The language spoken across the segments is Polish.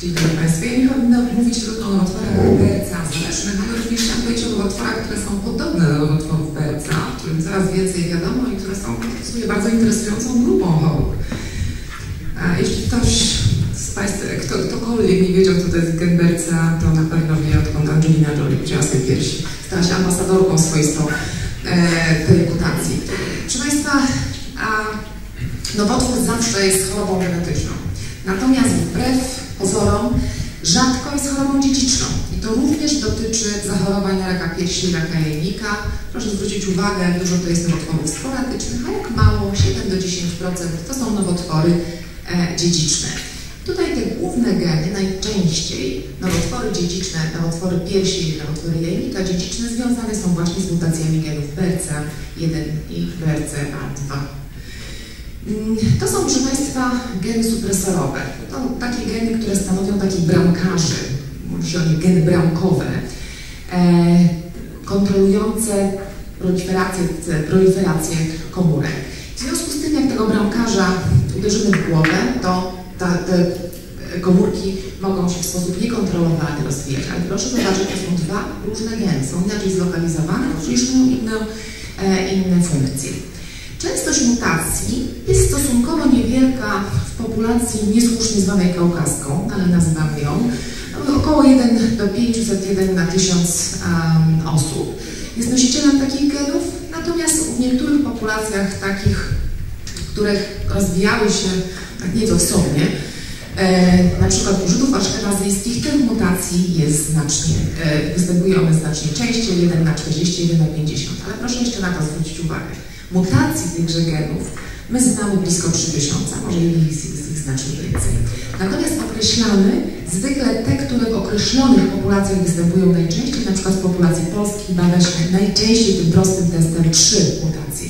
Dzień dobry Państwu. Ja nie powinna mówić tylko o nowotworach BRCA zależnych, ale również chciałam powiedzieć o nowotworach, które są podobne do nowotworów BRCA, o którym coraz więcej wiadomo i które są w sumie bardzo interesującą grupą chorób. Jeśli ktoś z Państwa, kto, ktokolwiek nie wiedział, co to jest gen to na pewno wie, odkąd Angelina Jolie z tej piersi. Stała się ambasadorką swoistą e, tej mutacji. Proszę Państwa, a nowotwór zawsze jest chorobą genetyczną. Natomiast wbrew pozorom rzadko jest chorobą dziedziczną. I to również dotyczy zachorowań raka piersi raka jajnika. Proszę zwrócić uwagę, jak dużo to jest nowotworów sporadycznych, a jak mało, 7 do 10% to są nowotwory e, dziedziczne. Tutaj te główne geny najczęściej, nowotwory dziedziczne, nowotwory piersi nowotwory jajnika dziedziczne związane są właśnie z mutacjami genów BRCA1 i BRCA2. Mm, to są, proszę Państwa, geny supresorowe. To takie geny, które stanowią takich bramkarzy, mówi o nich geny bramkowe, e, kontrolujące proliferację, proliferację komórek. W związku z tym, jak tego bramkarza uderzymy w głowę, to ta, te komórki mogą się w sposób niekontrolowany rozwijać. Ale proszę zobaczyć, to są dwa różne geny, są inaczej zlokalizowane, mają inne, e, inne funkcje. Częstość mutacji jest stosunkowo niewielka w populacji niesłusznie zwanej kaukaską, ale nazywamy ją około 1 do 501 na 1000 um, osób. Jest nosicielem takich genów, natomiast w niektórych populacjach takich, które rozwijały się tak nieco osobnie, e, na przykład u Żydów tych mutacji jest znacznie, e, występuje one znacznie częściej, 1 na 40, 1 na 50, ale proszę jeszcze na to zwrócić uwagę mutacji tychże genów my znamy blisko 3000, może ich znacznie więcej. Natomiast określamy zwykle te, które w określonych populacjach występują najczęściej, na przykład w populacji polskiej bada się najczęściej tym prostym testem trzy mutacje.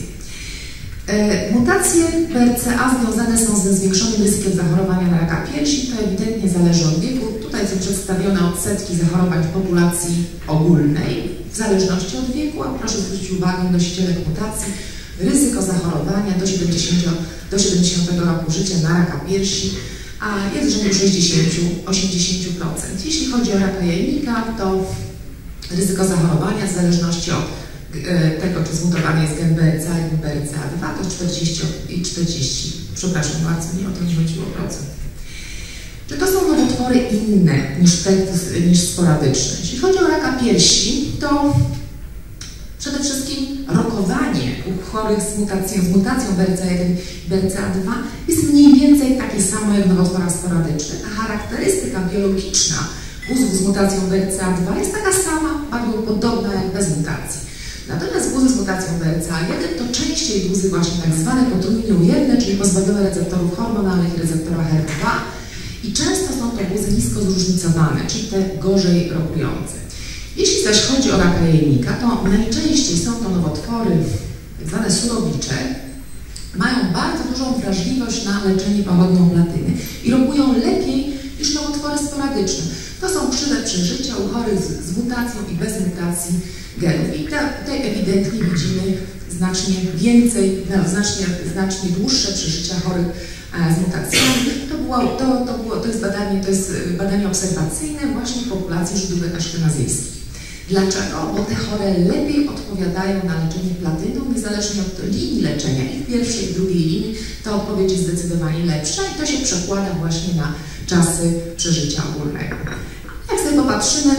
E, mutacje BRCA związane są ze zwiększonym ryzykiem zachorowania na raka piersi. To ewidentnie zależy od wieku. Tutaj są przedstawione odsetki zachorowań w populacji ogólnej w zależności od wieku, a proszę zwrócić uwagę nosicielek mutacji ryzyko zachorowania do 70, do 70 roku życia na raka piersi, a jest rzędu 60-80%. Jeśli chodzi o raka jajnika, to ryzyko zachorowania w zależności od e, tego, czy zmutowany jest gen BRCA i BRCA2, to 40 i 40. Przepraszam bardzo, nie o to nie chodziło procent. Czy to są nowotwory inne niż, te, niż sporadyczne? Jeśli chodzi o raka piersi, to Przede wszystkim rokowanie u chorych z mutacją, z mutacją BRCA1 i BRCA2 jest mniej więcej takie samo jak w nowotworach sporadycznych, a charakterystyka biologiczna guzów z mutacją BRCA2 jest taka sama, bardzo podobna jak bez mutacji. Natomiast guzy z mutacją BRCA1 to częściej guzy właśnie tak zwane potrójnie ujemne, czyli pozbawione receptorów hormonalnych i receptora HER2 i często są to guzy nisko zróżnicowane, czyli te gorzej rokujące. Jeśli zaś chodzi o raka jajnika, to najczęściej są to nowotwory, zwane surowicze, mają bardzo dużą wrażliwość na leczenie pochodną platyny i rokują lepiej niż nowotwory sporadyczne. To są krzywe przeżycia u chorych z, z mutacją i bez mutacji genów. I tutaj ewidentnie widzimy znacznie więcej, no, znacznie, znacznie dłuższe przeżycia chorych e, z mutacjami. To, było, to, to, było, to, jest badanie, to jest badanie obserwacyjne właśnie w populacji żydówek aszkenazyjskich. Dlaczego? Bo te chore lepiej odpowiadają na leczenie platyną, niezależnie od linii leczenia. I w pierwszej i drugiej linii ta odpowiedź jest zdecydowanie lepsza i to się przekłada właśnie na czasy przeżycia ogólnego. Jak sobie popatrzymy,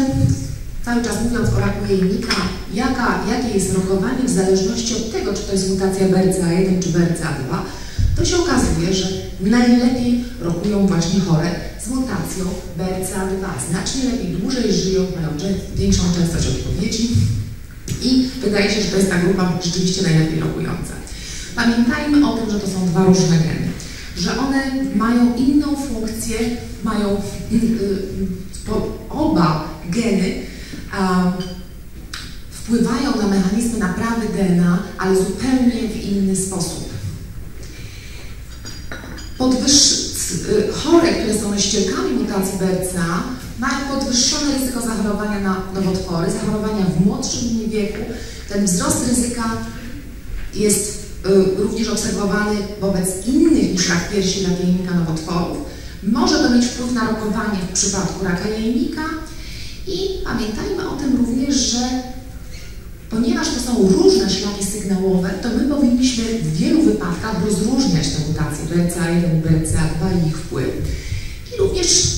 cały czas mówiąc o raku jajnika, jaka, jakie jest rokowanie w zależności od tego, czy to jest mutacja BRCA1 czy BRCA2, to się okazuje, że najlepiej rokują właśnie chore z mutacją BRCA2. Znacznie lepiej, dłużej żyją, mają większą częstość odpowiedzi i wydaje się, że to jest ta grupa rzeczywiście najlepiej rokująca. Pamiętajmy o tym, że to są dwa różne geny, że one mają inną funkcję, mają y, y, oba geny a, wpływają na mechanizmy naprawy DNA, ale zupełnie w inny sposób. Podwyż Y, chore, które są nosicielkami mutacji BRCA, mają podwyższone ryzyko zachorowania na nowotwory, zachorowania w młodszym wieku. Ten wzrost ryzyka jest y, również obserwowany wobec innych niż rak piersi napiętnika nowotworów. Może to mieć wpływ na rokowanie w przypadku raka jajnika i pamiętajmy o tym również, że ponieważ to są różne szlaki sygnałowe, to my powinniśmy w wielu wypadkach rozróżniać te mutacje BRCA1 i BRCA2 i ich wpływ. I również,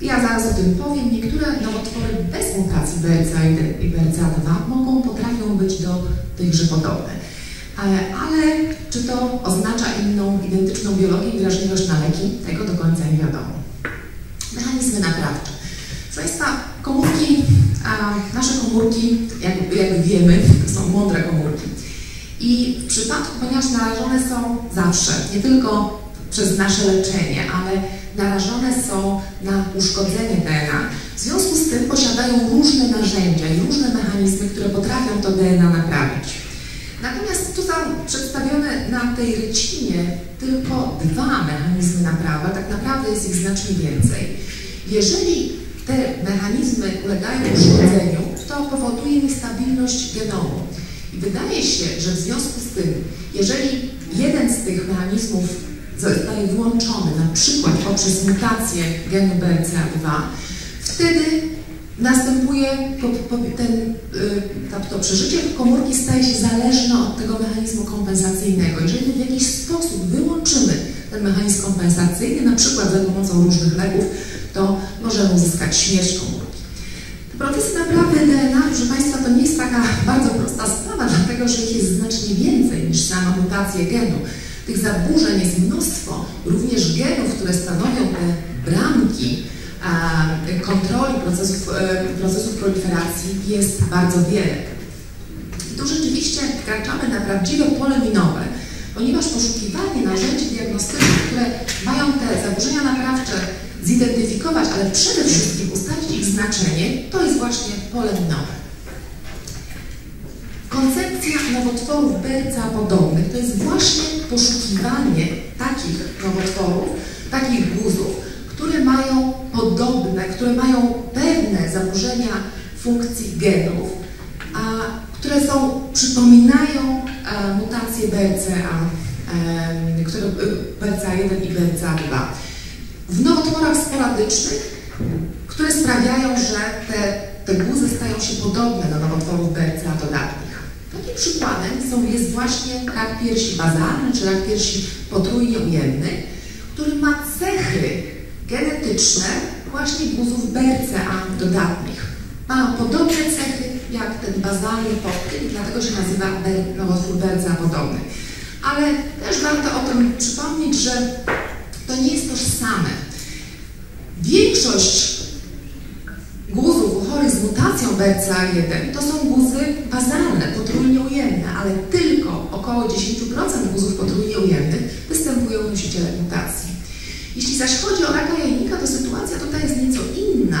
ja zaraz o tym powiem, niektóre nowotwory bez mutacji BRCA1 i BRCA2 mogą, potrafią być do tychże podobne. Ale czy to oznacza inną, identyczną biologię i wrażliwość na leki? Tego do końca nie wiadomo. Mechanizmy naprawcze. Proszę Państwa, komórki, nasze komórki, jak wiemy, to są mądre komórki. I w przypadku, ponieważ narażone są zawsze, nie tylko przez nasze leczenie, ale narażone są na uszkodzenie DNA, w związku z tym posiadają różne narzędzia i różne mechanizmy, które potrafią to DNA naprawić. Natomiast tu są przedstawione na tej rycinie tylko dwa mechanizmy naprawy, tak naprawdę jest ich znacznie więcej. Jeżeli te mechanizmy ulegają uszkodzeniu, to powoduje niestabilność genomu. I wydaje się, że w związku z tym, jeżeli jeden z tych mechanizmów zostaje włączony, na przykład poprzez mutację genu BRCA2, wtedy następuje ten, y, to przeżycie komórki staje się zależne od tego mechanizmu kompensacyjnego. Jeżeli w jakiś sposób wyłączymy ten mechanizm kompensacyjny, na przykład za pomocą różnych leków, to możemy uzyskać śmierć komórki. Procesy naprawy DNA, proszę Państwa, to nie jest taka bardzo prosta sprawa, dlatego że ich jest znacznie więcej niż sama mutacja genu. Tych zaburzeń jest mnóstwo, również genów, które stanowią te bramki kontroli procesów, e, procesów proliferacji jest bardzo wiele. I tu rzeczywiście wkraczamy na prawdziwe pole minowe, ponieważ poszukiwanie narzędzi diagnostycznych, które mają te zaburzenia naprawcze zidentyfikować, ale przede wszystkim ustalić znaczenie, to jest właśnie pole minowe. Koncepcja nowotworów BRCA podobnych to jest właśnie poszukiwanie takich nowotworów, takich guzów, które mają podobne, które mają pewne zaburzenia funkcji genów, a, które są, przypominają a, e, mutacje BRCA, e, które, BRCA1 i BRCA2. W nowotworach sporadycznych, które sprawiają, że te, te guzy stają się podobne do nowotworów BRCA dodatnich. Takim przykładem są, jest właśnie rak piersi bazalny, czy rak piersi potrójnie ujemny, który ma cechy genetyczne właśnie guzów BRCA dodatnich. Mają podobne cechy jak ten bazalny podtyp dlatego się nazywa nowotwór BRCA podobny. Ale też warto o tym przypomnieć, że to nie jest tożsame. Większość mutacją BRCA1 to są guzy bazalne, potrójnie ujemne, ale tylko około 10% guzów potrójnie ujemnych występują w nosiciele mutacji. Jeśli zaś chodzi o raka jajnika, to sytuacja tutaj jest nieco inna,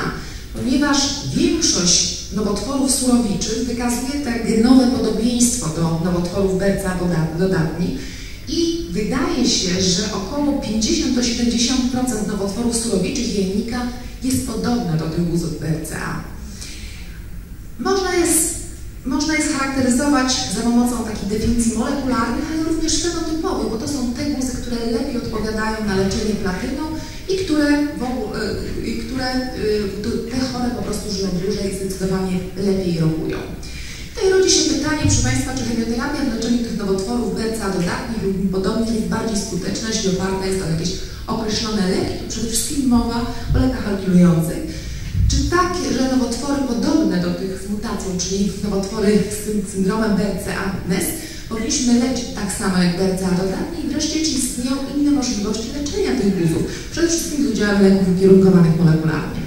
ponieważ większość nowotworów surowiczych wykazuje te genowe podobieństwo do nowotworów BRCA dodatni i wydaje się, że około 50 do 70% nowotworów surowiczych jajnika jest podobne do tych guzów BRCA. Można jest, można jest charakteryzować za pomocą takich definicji molekularnych, ale również fenotypowych, bo to są te guzy, które lepiej odpowiadają na leczenie platyną i które, i które y, te chore po prostu żyją dłużej i zdecydowanie lepiej rokują. Tutaj rodzi się pytanie, proszę Państwa, czy chemioterapia w leczeniu tych nowotworów BRCA dodatnich lub podobnych jest bardziej skuteczna, jeśli oparta jest o jakieś określone leki, to przede wszystkim mowa o lekach alkilujących. Czyli nowotwory z syndromem BRCA-NES, powinniśmy leczyć tak samo jak BRCA dodatnie i wreszcie czy istnieją inne możliwości leczenia tych guzów, przede wszystkim z udziałem leków ukierunkowanych molekularnie.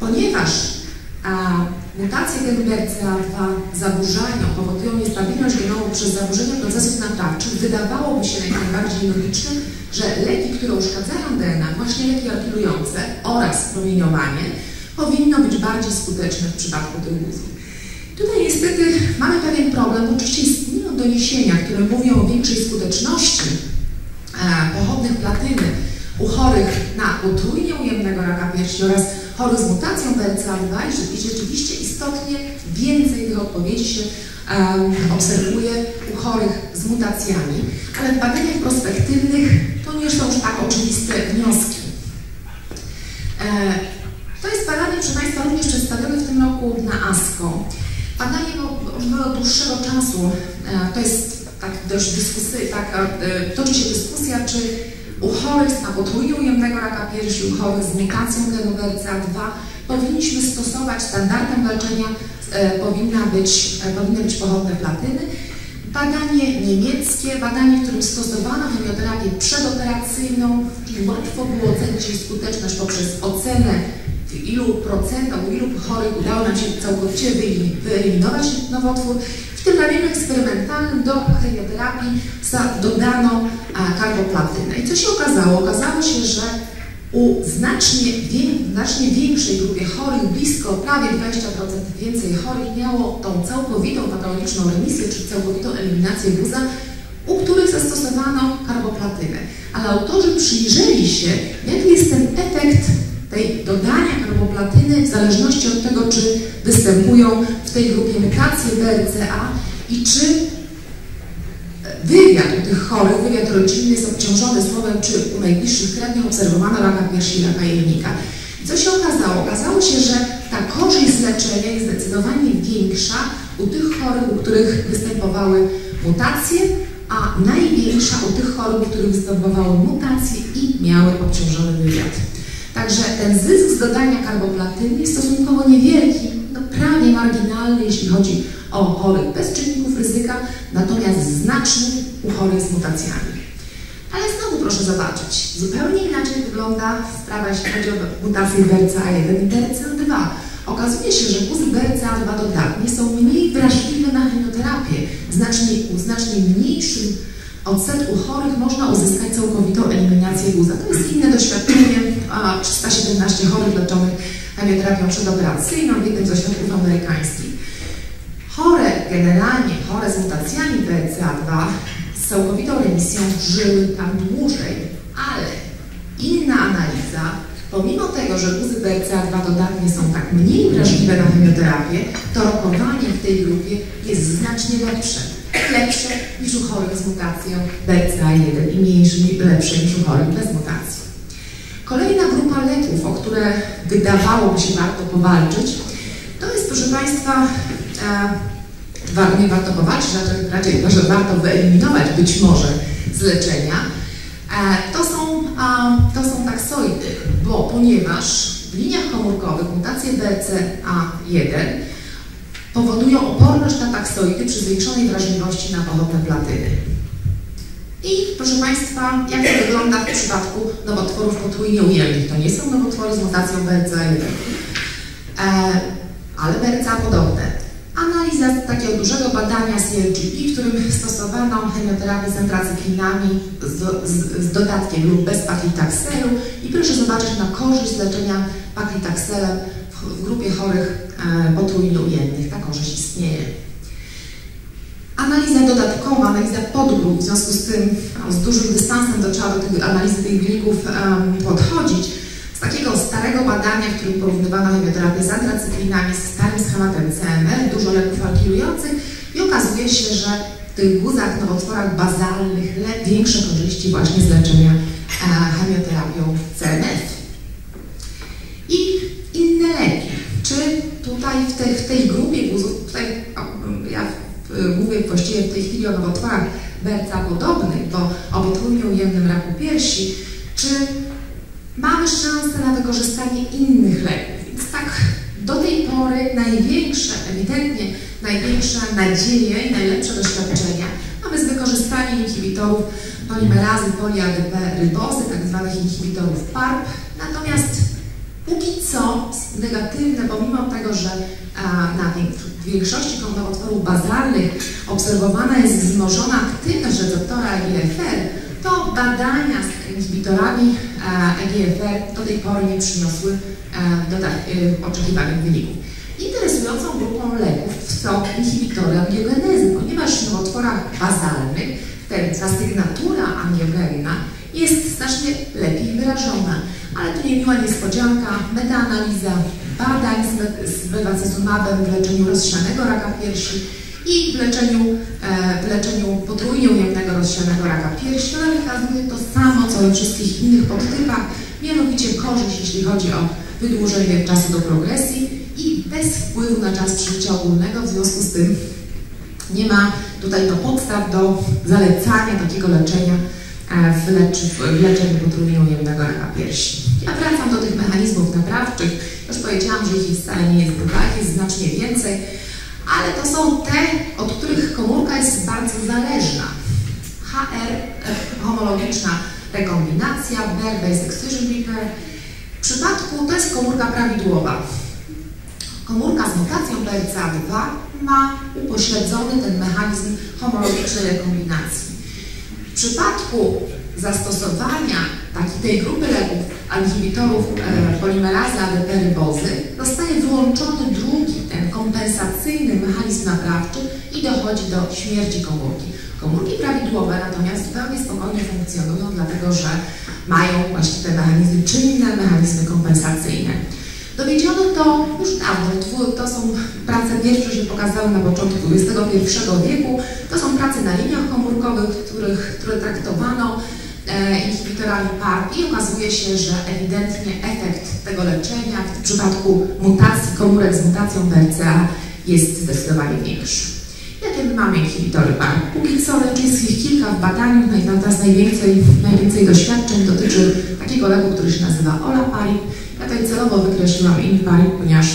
Ponieważ a, mutacje genu BRCA2 zaburzają, powodują niestabilność genomu przez zaburzenia procesów naprawczych, wydawałoby się najbardziej logiczne, że leki, które uszkadzają DNA, właśnie leki alkilujące oraz promieniowanie, powinno być bardziej skuteczne w przypadku tych guzów. Tutaj niestety mamy pewien problem, oczywiście istnieją doniesienia, które mówią o większej skuteczności e, pochodnych platyny u chorych na utrójnie ujemnego raka piersi oraz chorych z mutacją BRCA2 i rzeczywiście istotnie więcej tych odpowiedzi się obserwuje u chorych z mutacjami, ale w badaniach prospektywnych to nie są już tak oczywiste wnioski. E, to jest badanie, proszę Państwa, również przedstawione w tym roku na ASCO. Badanie było od dłuższego czasu. E, to jest tak dość dyskusy, tak, e, toczy się dyskusja, czy u chorych z potrójnie ujemnego raka piersi, u chorych z mutacją genu BRCA2 powinniśmy stosować standardem leczenia, e, powinna być, e, powinny być pochodne platyny. Badanie niemieckie, badanie, w którym stosowano chemioterapię przedoperacyjną, czyli łatwo było ocenić jej skuteczność poprzez ocenę ilu procentach, u ilu chorych udało nam się całkowicie wyeliminować nowotwór. W tym ramieniu eksperymentalnym do chemioterapii dodano karboplatynę. I co się okazało? Okazało się, że u znacznie, znacznie większej grupie chorych, blisko prawie 20% więcej chorych miało tą całkowitą patologiczną remisję, czy całkowitą eliminację guza, u których zastosowano karboplatynę. Ale autorzy przyjrzeli się, jaki jest ten efekt tej dodania karboplatyny w zależności od tego, czy występują w tej grupie mutacje BRCA i czy wywiad u tych chorych, wywiad rodzinny jest obciążony słowem, czy u najbliższych krewnych obserwowano raka piersi i raka jajnika. I co się okazało? Okazało się, że ta korzyść z leczenia jest zdecydowanie większa u tych chorych, u których występowały mutacje, a największa u tych chorych, u których występowały mutacje i miały obciążony wywiad. Także ten zysk z dodania karboplatyny jest stosunkowo niewielki, no prawie marginalny, jeśli chodzi o chorych bez czynników ryzyka, natomiast znaczny u chorych z mutacjami. Ale znowu proszę zobaczyć, zupełnie inaczej wygląda sprawa, jeśli chodzi o mutację BRCA1 i BRCA2. Okazuje się, że guzy BRCA2 dodatnie są mniej wrażliwe na chemioterapię, znacznie, znacznie mniejszym odsetku chorych można uzyskać całkowitą eliminację guza. To jest inne doświadczenie, 317 chorych leczonych chemioterapią przedoperacyjną w jednym z ośrodków amerykańskich. Chore, generalnie chore z mutacjami BRCA2 z całkowitą remisją żyły tam dłużej, ale inna analiza, pomimo tego, że guzy BRCA2 dodatnie są tak mniej wrażliwe na chemioterapię, to rokowanie w tej grupie jest znacznie lepsze. Lepsze niż u chorych z mutacją BRCA1 i mniejsze, lepsze niż u chorych bez mutacji. Kolejna grupa leków, o które wydawałoby się warto powalczyć, to jest, proszę Państwa, e, nie warto powalczyć, raczej, raczej że warto wyeliminować być może z leczenia, e, to, są, a, to są taksoidy, bo ponieważ w liniach komórkowych mutacje BCA1 powodują oporność na taksoidy przy zwiększonej wrażliwości na pochodne platyny. I proszę Państwa, jak to wygląda w przypadku nowotworów potrójnie ujemnych? To nie są nowotwory z mutacją BRCA1, e, ale BRCA podobne. Analiza takiego dużego badania CLGP, w którym stosowano chemioterapię z antracyklinami z, z, z, dodatkiem lub bez paklitakselu i proszę zobaczyć na korzyść leczenia paklitaxelem w, w grupie chorych e, potrójnie ujemnych. Ta korzyść istnieje. Analiza dodatkowa, analiza podgrup, w związku z tym no, z dużym dystansem do trzeba do tej analizy tych wyników um, podchodzić. Z takiego starego badania, w którym porównywano chemioterapię z antracyklinami, z starym schematem CMR, dużo leków alkilujących i okazuje się, że w tych guzach, nowotworach bazalnych większe korzyści właśnie z leczenia e, chemioterapią CMF. I inne leki. Czy tutaj w tej, w tej grupie guzów, tutaj mówię właściwie w tej chwili o nowotworach BRCA podobnych, bo o potrójnie ujemnym raku piersi, czy mamy szansę na wykorzystanie innych leków. Więc tak do tej pory największe, ewidentnie największe nadzieje i najlepsze doświadczenia mamy z wykorzystaniem inhibitorów polimerazy poliADP rybozy, tak zwanych inhibitorów PARP. Natomiast póki co negatywne, pomimo tego, że na większości nowotworów bazalnych obserwowana jest wzmożona aktywność receptora EGFR, to badania z inhibitorami EGFR do tej pory nie przyniosły e, oczekiwanych wyników. Interesującą grupą leków są inhibitory angiogenezy, ponieważ w nowotworach bazalnych ta sygnatura angiogenna jest znacznie lepiej wyrażona. Ale to nie miła niespodzianka, metaanaliza badań z, bevacizumabem w leczeniu rozsianego raka piersi i w leczeniu, e, w leczeniu potrójnie ujemnego rozsianego raka piersi. Ona wykazuje to samo, co we wszystkich innych podtypach, mianowicie korzyść, jeśli chodzi o wydłużenie czasu do progresji i bez wpływu na czas przeżycia ogólnego, w związku z tym nie ma tutaj do podstaw do zalecania takiego leczenia e, w, leczy, w leczeniu potrójnie ujemnego raka piersi. Ja wracam do tych mechanizmów naprawczych. Powiedziałam, że ich wcale nie jest tak, jest znacznie więcej, ale to są te, od których komórka jest bardzo zależna. HR, e, homologiczna rekombinacja, BER, Base Excision Repair. W przypadku to jest komórka prawidłowa. Komórka z mutacją BRCA2 ma upośledzony ten mechanizm homologicznej rekombinacji. W przypadku zastosowania takiej, tej grupy leków, inhibitorów e, polimerazy ADP-rybozy, zostaje wyłączony drugi, ten kompensacyjny mechanizm naprawczy i dochodzi do śmierci komórki. Komórki prawidłowe natomiast zupełnie spokojnie funkcjonują, dlatego że mają właśnie te mechanizmy czynne, mechanizmy kompensacyjne. Dowiedziono to już dawno, to są prace pierwsze się pokazały na początku XXI wieku, to są prace na liniach komórkowych, których, które traktowano inhibitorami PARP i okazuje się, że ewidentnie efekt tego leczenia w przypadku mutacji komórek z mutacją BRCA jest zdecydowanie większy. Jakie my mamy inhibitory PARP? Póki co jest ich kilka w badaniu, natomiast najwięcej, najwięcej doświadczeń dotyczy takiego leku, który się nazywa olaparib, ja tutaj celowo wykreśliłam Inparit, ponieważ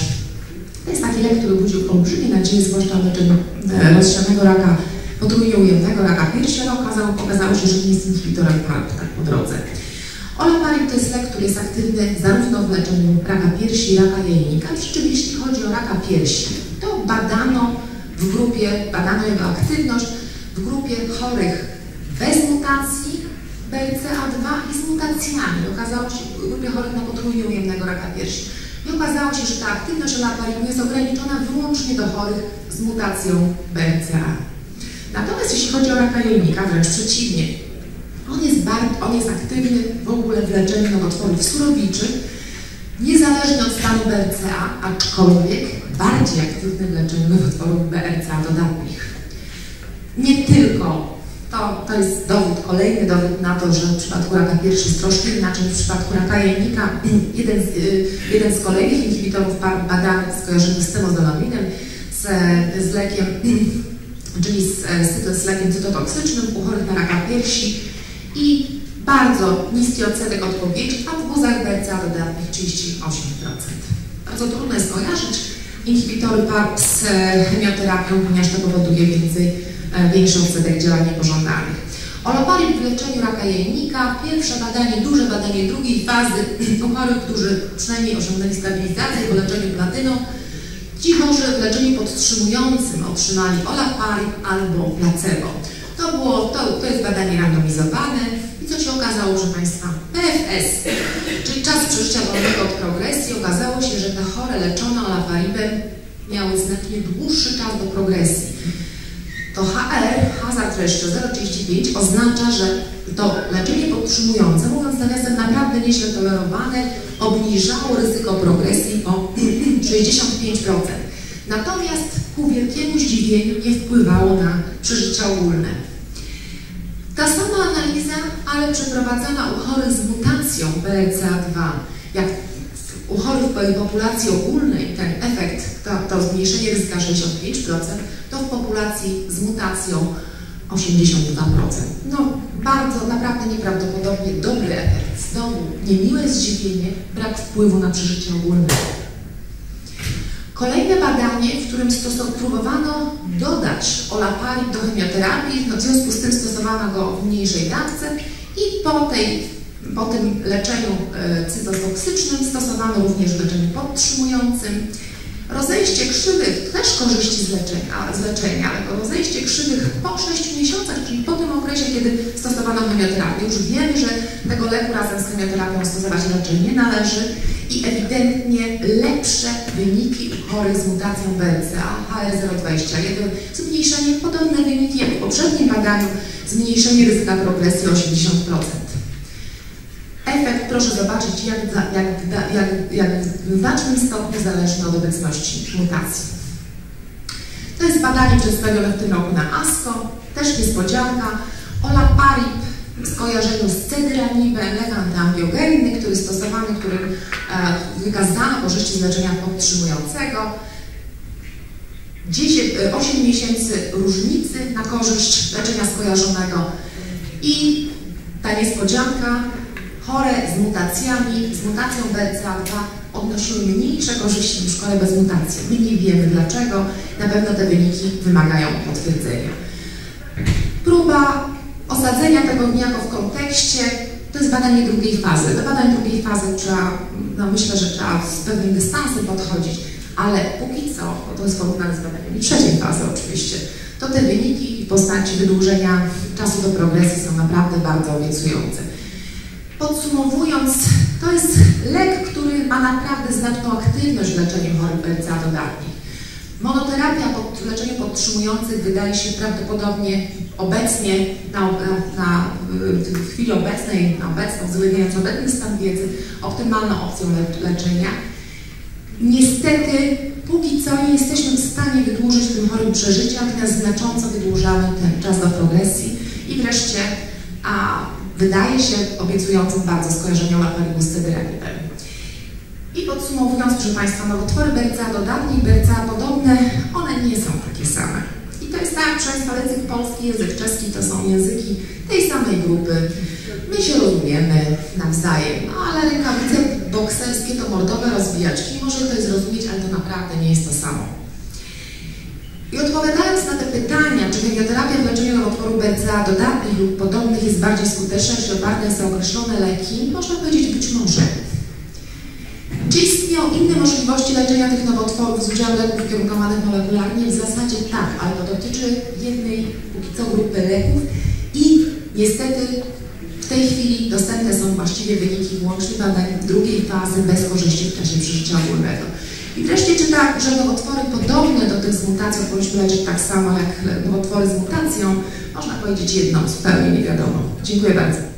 to jest taki lek, który budził olbrzymie nadzieje, zwłaszcza w leczeniu e, rozsianego raka potrójnie ujemnego, raka piersi, ale okazało, okazało się, że nie jest inhibitorem PARP tak po drodze. Olaparib to jest lek, który jest aktywny zarówno w leczeniu raka piersi raka jajnika. Przy czym jeśli chodzi o raka piersi, to badano w grupie, badano jego aktywność w grupie chorych bez mutacji BRCA2 i z mutacjami. Okazało się w grupie chorych na potrójnie ujemnego raka piersi. I okazało się, że ta aktywność olaparinu jest ograniczona wyłącznie do chorych z mutacją BRCA. Natomiast jeśli chodzi o raka jajnika, wręcz przeciwnie. On jest, bardzo, on jest aktywny w ogóle w leczeniu nowotworów surowiczych, niezależnie od stanu BRCA, aczkolwiek bardziej aktywny w leczeniu nowotworów BRCA dodatnich. Nie tylko to, to jest dowód, kolejny dowód na to, że w przypadku raka piersi jest troszkę inaczej w przypadku raka jajnika. Jeden z, y, jeden z kolejnych inhibitorów badanych skojarzony z temozolominem, z, z lekiem, czyli z, z, z lekiem cytotoksycznym u chorych na raka piersi i bardzo niski odsetek odpowiedzi, a w guzach BRCA dodatnych 38%. Bardzo trudno jest kojarzyć inhibitory PARP z chemioterapią, ponieważ to powoduje więcej E, większy odsetek działań niepożądanych. Olaparib w leczeniu raka jajnika, pierwsze badanie, duże badanie drugiej fazy u chorych, którzy przynajmniej osiągnęli stabilizację po leczeniu platyną. Ci chorzy w leczeniu podtrzymującym otrzymali olaparib albo placebo. To, było, to, to jest badanie randomizowane i co się okazało, proszę Państwa? PFS, czyli czas przeżycia wolnego od progresji, okazało się, że te chore leczone olaparibem miały znacznie dłuższy czas do progresji to HR, hazard ratio 0,35 oznacza, że to leczenie podtrzymujące, mówiąc nawiasem naprawdę nieźle tolerowane, obniżało ryzyko progresji o 65%. Natomiast ku wielkiemu zdziwieniu nie wpływało na przeżycia ogólne. Ta sama analiza, ale przeprowadzona u chorych z mutacją BRCA2, jak u chorych populacji ogólnej ten efekt, to, to zmniejszenie ryzyka 65%, to w populacji z mutacją 82%. No, bardzo, naprawdę nieprawdopodobnie dobry efekt. Znowu, niemiłe zdziwienie, brak wpływu na przeżycie ogólne. Kolejne badanie, w którym próbowano dodać olaparib do chemioterapii, no w związku z tym stosowano go w mniejszej dawce i po, tej, po tym leczeniu e, cytotoksycznym stosowano również w leczeniu podtrzymującym. Rozejście krzywych też korzyści z leczenia, z leczenia, ale rozejście krzywych po 6 miesiącach, czyli po tym okresie, kiedy stosowano chemioterapię. Już wiemy, że tego leku razem z chemioterapią stosować raczej nie należy i ewidentnie lepsze wyniki u chorych z mutacją BRCA HR021, zmniejszenie, podobne wyniki jak w poprzednim badaniu, zmniejszenie ryzyka progresji o 80%. proszę zobaczyć, jak, jak, jak, jak, w znacznym stopniu zależne od obecności mutacji. To jest badanie przedstawione w tym roku na ASCO, też niespodzianka. Olaparib w skojarzeniu z cedyranibem, lek antyangiogenny, który stosowany, który e, wykazano korzyści z podtrzymującego. 10, e, 8 miesięcy różnicy na korzyść leczenia skojarzonego i ta niespodzianka, chore z mutacjami, z mutacją BRCA2 odnosiły mniejsze korzyści niż chore bez mutacji. My nie wiemy dlaczego, na pewno te wyniki wymagają potwierdzenia. Próba osadzenia tego niejako w kontekście to jest badanie drugiej fazy. Do badań drugiej fazy trzeba, no myślę, że trzeba z pewnym dystansem podchodzić, ale póki co, bo to jest porównane z badaniami trzeciej fazy oczywiście, to te wyniki w postaci wydłużenia czasu do progresji są naprawdę bardzo obiecujące. Podsumowując, to jest lek, który ma naprawdę znaczną aktywność w leczeniu chorób RCA dodatnich. Monoterapia pod leczeniem podtrzymujących wydaje się prawdopodobnie obecnie, na, na, na, w chwili obecnej, na obecną, uwzględniając obecny stan wiedzy, optymalną opcją le leczenia. Niestety, póki co nie jesteśmy w stanie wydłużyć tym chorym przeżycia, natomiast znacząco wydłużamy ten czas do progresji. I wreszcie, a wydaje się obiecującym bardzo skojarzeniom cedyranibem. I podsumowując, proszę Państwa, nowotwory BRCA dodatnie i BRCA podobne, one nie są takie same. To jest tak, polski, język czeski to są języki tej samej grupy. My się rozumiemy nawzajem, no ale rękawice bokserskie to mordowe rozbijaczki. Może ktoś zrozumieć, ale to naprawdę nie jest to samo. I odpowiadając na te pytania, czy chemioterapia w leczeniu nowotworu BRCA dodatnych lub podobnych jest bardziej skuteczna, jeśli oparta jest o określone leki, można powiedzieć być może. Istnieją inne możliwości leczenia tych nowotworów z udziałem leków kierunkowanych molekularnie? W zasadzie tak, ale to dotyczy jednej póki co grupy leków i niestety w tej chwili dostępne są właściwie wyniki wyłącznie badań drugiej fazy bez korzyści w czasie przeżycia ogólnego. I wreszcie czy tak, że nowotwory podobne do tych z mutacją powinniśmy leczyć tak samo jak nowotwory z mutacją? Można powiedzieć jedno, zupełnie nie wiadomo. Dziękuję bardzo.